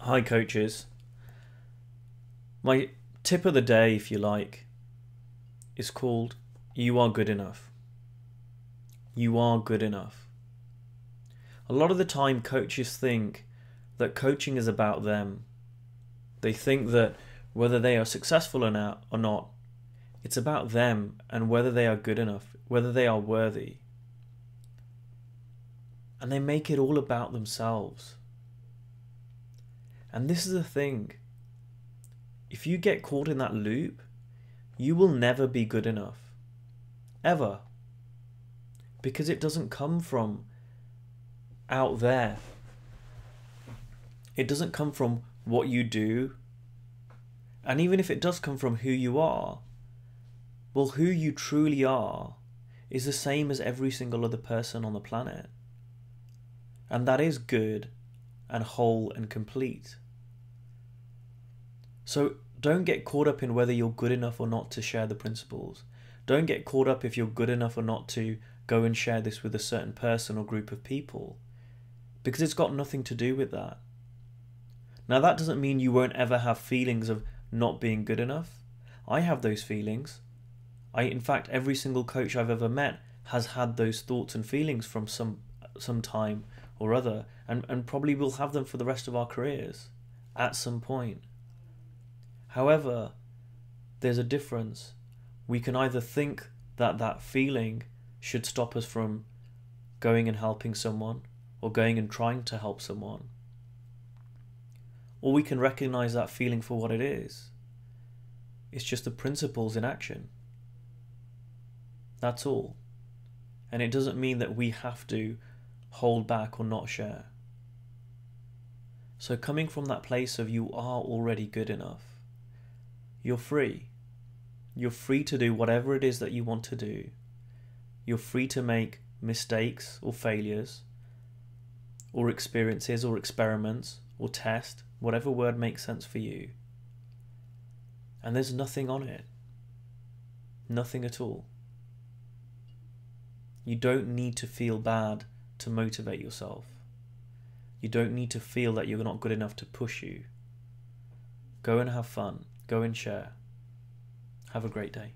Hi, coaches. My tip of the day, if you like, is called You Are Good Enough. You are good enough. A lot of the time, coaches think that coaching is about them. They think that whether they are successful or not, it's about them and whether they are good enough, whether they are worthy. And they make it all about themselves. And this is the thing if you get caught in that loop, you will never be good enough. Ever. Because it doesn't come from out there. It doesn't come from what you do. And even if it does come from who you are, well, who you truly are is the same as every single other person on the planet. And that is good and whole and complete. So don't get caught up in whether you're good enough or not to share the principles. Don't get caught up if you're good enough or not to go and share this with a certain person or group of people. Because it's got nothing to do with that. Now, that doesn't mean you won't ever have feelings of not being good enough. I have those feelings. I, in fact, every single coach I've ever met has had those thoughts and feelings from some some time or other, and, and probably will have them for the rest of our careers at some point. However, there's a difference. We can either think that that feeling should stop us from going and helping someone or going and trying to help someone. Or we can recognize that feeling for what it is. It's just the principles in action. That's all. And it doesn't mean that we have to hold back or not share. So, coming from that place of you are already good enough, you're free. You're free to do whatever it is that you want to do. You're free to make mistakes or failures or experiences or experiments or test, whatever word makes sense for you. And there's nothing on it. Nothing at all. You don't need to feel bad to motivate yourself. You don't need to feel that you're not good enough to push you. Go and have fun. Go and share. Have a great day.